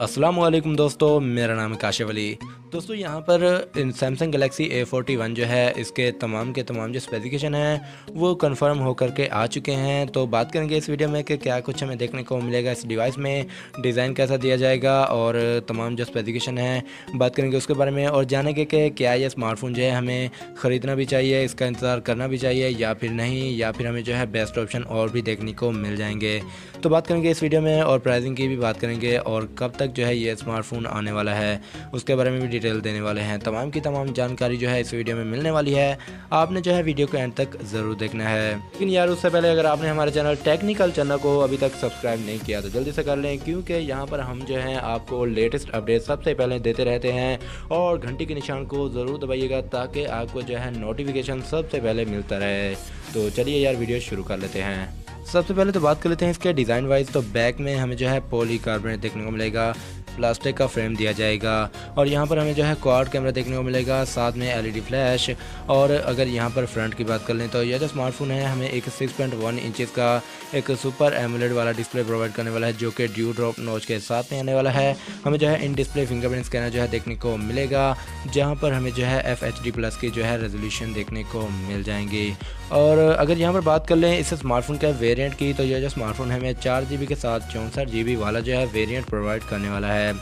السلام علیکم دوستو میرا نام کاشف علی۔ دوستو، یہاں پر Samsung Galaxy A forty one جو ہے، اس کے تمام کے تمام جو اسپیسیفکیشن ہیں، وہ کنفرم ہو کر کے آ چکے ہیں۔ تو بات کریں گے اس ویڈیو میں کہ کیا کچھ ہمیں دیکھنے کو ملے گا اس ڈیوائس میں۔ ڈیزائن کیسا دیا جائے گا اور تمام جو اسپیسیفکیشن ہیں، بات کریں گے اس کے بارے میں۔ اور جانیں گے کہ کیا یہ اسمارٹ فون جو ہے ہمیں خریدنا بھی چاہیے، اس کا انتظار کرنا بھی چاہیے، یا پھر نہیں، یا پھر ہمیں جو ہے بیسٹ آپشن اور بھی دیکھنے کو مل جائیں گے۔ تو بات کریں گے اس ویڈیو میں اور پرائزنگ کی بھی بات کریں گے۔ اور کب تک جو ہے یہ اسمارٹ فون آنے والا ہے، اس کے بارے میں بھی ڈیٹیل دینے والے ہیں۔ تمام کی تمام جانکاری جو ہے اس ویڈیو میں ملنے والی ہے۔ آپ نے جو ہے ویڈیو کو اینڈ تک ضرور دیکھنا ہے۔ لیکن یار، اس سے پہلے اگر آپ نے ہمارے چینل ٹیکنیکل چینل کو ابھی تک سبسکرائب نہیں کیا، تو جلدی سے کر لیں۔ کیونکہ یہاں پر ہم جو ہیں، آپ کو لیٹسٹ اپڈیٹ سب سے پہلے دیتے رہتے ہیں۔ اور گھنٹی کے نشان کو ضرور دبائیے گا تاکہ آپ کو جو ہے نوٹیفیکیشن سب سے پہلے ملتا رہے۔ تو چلیے یار، ویڈیو شروع کر لیتے ہیں۔ سب سے پہلے تو بات کر لیتے ہیں اس کے ڈیزائن وائز تو بیک میں ہمیں جو ہے پولی کاربونیٹ دیکھنے کو ملے گا۔ پلاسٹک کا فریم دیا جائے گا اور یہاں پر ہمیں جو ہے کوارڈ کیمرہ دیکھنے کو ملے گا، ساتھ میں ایل ای ڈی فلیش اور اگر یہاں پر فرنٹ کی بات کر لیں تو یہ جو اسمارٹ فون ہے، ہمیں ایک سکس پوائنٹ ون انچز کا ایک سپر ایمولیڈ والا ڈسپلے پرووائڈ کرنے والا ہے، جو کہ ڈیو ڈراپ نوچ کے ساتھ میں آنے والا ہے۔ ہمیں جو ہے in display finger print scanner جو ہے دیکھنے کو ملے گا۔ جہاں پر ہمیں جو ہے ایف ایچ ڈی پلس کی جو ہے ریزولیوشن دیکھنے کو مل جائیں گی اور اگر یہاں پر بات کر لیں اس اسمارٹ فون کا ویریئنٹ کی، تو یہ جو اسمارٹ فون ہمیں چار جی بی کے ساتھ چونسٹھ جی بی والا جو ہے ویریئنٹ پرووائڈ کرنے والا ہے۔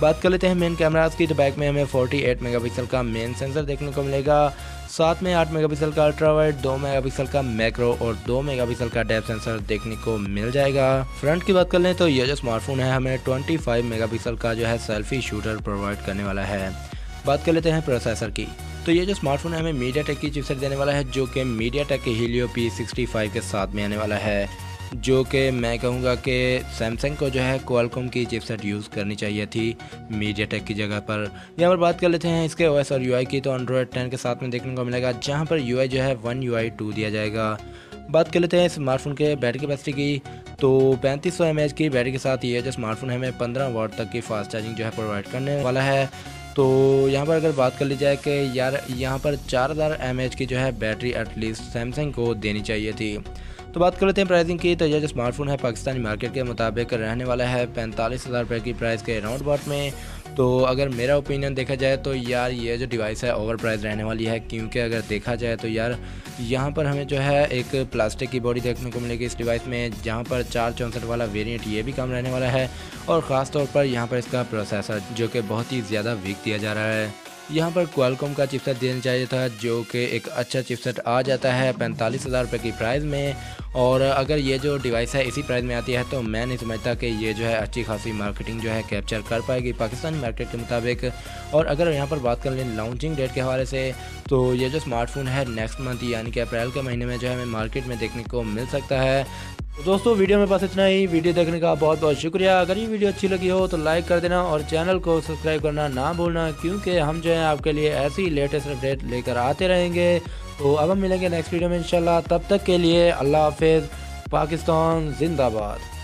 بات کر لیتے ہیں مین کیمراز کی، تو بیک میں ہمیں 48 میگا پکسل کا مین سینسر دیکھنے کو ملے گا۔ ساتھ میں 8 میگا پکسل کا الٹرا وائٹ دو میگا پکسل کا میکرو اور دو میگا پکسل کا ڈیپ سینسر دیکھنے کو مل جائے گا۔ فرنٹ کی بات کر لیں تو یہ جو اسمارٹ فون ہے، ہمیں 25 میگا پکسل کا جو ہے سیلفی شوٹر پرووائڈ کرنے والا ہے۔ بات کر لیتے ہیں پروسیسر کی۔ تو یہ جو اسمارٹ فون ہے، ہمیں میڈیا ٹیک کی چپسیٹ دینے والا ہے، جو کہ MediaTek Helio P sixty five کے ساتھ میں آنے والا ہے، جو کہ میں کہوں گا کہ سیمسنگ کو جو ہے کوالکوم کی چپ سیٹ یوز کرنی چاہیے تھی میڈیا ٹیک کی جگہ پر۔ یہاں پر بات کر لیتے ہیں اس کے او ایس اور یو آئی کی، تو انڈرائڈ ٹین کے ساتھ میں دیکھنے کو ملے گا، جہاں پر یو آئی جو ہے ون یو آئی ٹو دیا جائے گا۔ بات کر لیتے ہیں اسمارٹ فون کے بیٹری کیپیسٹی کی، تو پینتیس سو ایم ایچ کی بیٹری کے ساتھ یہ جو اسمارٹ فون ہمیں پندرہ واٹ تک کی فاسٹ چارجنگ جو ہے پرووائڈ کرنے والا ہے۔ تو یہاں پر اگر بات کر لی جائے کہ یار، یہاں پر چار ہزار ایم ایچ کی جو ہے بیٹری ایٹ لیسٹ سیمسنگ کو دینی چاہیے تھی۔ تو بات کر لیتے ہیں پرائزنگ کی۔ تو یہ جو اسمارٹ فون ہے پاکستانی مارکیٹ کے مطابق رہنے والا ہے پینتالیس ہزار روپے کی پرائز کے راؤنڈ باٹ میں۔ تو اگر میرا اوپینین دیکھا جائے تو یار یہ جو ڈیوائس ہے اوور پرائز رہنے والی ہے، کیونکہ اگر دیکھا جائے تو یار یہاں پر ہمیں جو ہے ایک پلاسٹک کی باڈی دیکھنے کو ملے گی اس ڈیوائس میں، جہاں پر چار چونسٹھ والا ویریئنٹ یہ بھی کم رہنے والا ہے اور خاص طور پر یہاں پر اس کا پروسیسر جو کہ بہت ہی زیادہ ویک دیا جا رہا ہے۔ یہاں پر کوالکوم کا چپ سیٹ دینا چاہیے تھا جو کہ ایک اچھا چپ سیٹ آ جاتا ہے پینتالیس ہزار روپے کی پرائز میں۔ اور اگر یہ جو ڈیوائس ہے اسی پرائز میں آتی ہے، تو میں نہیں سمجھتا کہ یہ جو ہے اچھی خاصی مارکیٹنگ جو ہے کیپچر کر پائے گی پاکستانی مارکیٹ کے مطابق۔ اور اگر یہاں پر بات کر لیں لانچنگ ڈیٹ کے حوالے سے، تو یہ جو اسمارٹ فون ہے نیکسٹ منتھ یعنی کہ اپریل کے مہینے میں جو ہے ہمیں مارکیٹ میں دیکھنے کو مل سکتا ہے۔ دوستو، ویڈیو میں پاس اتنا ہی۔ ویڈیو دیکھنے کا بہت بہت شکریہ۔ اگر یہ ویڈیو اچھی لگی ہو تو لائک کر دینا اور چینل کو سبسکرائب کرنا نہ بھولنا، کیونکہ ہم جو ہیں آپ کے لیے ایسی لیٹسٹ اپڈیٹ لے کر آتے رہیں گے۔ تو اب ہم ملیں گے نیکسٹ ویڈیو میں انشاءاللہ۔ تب تک کے لیے اللہ حافظ، پاکستان زندہ باد۔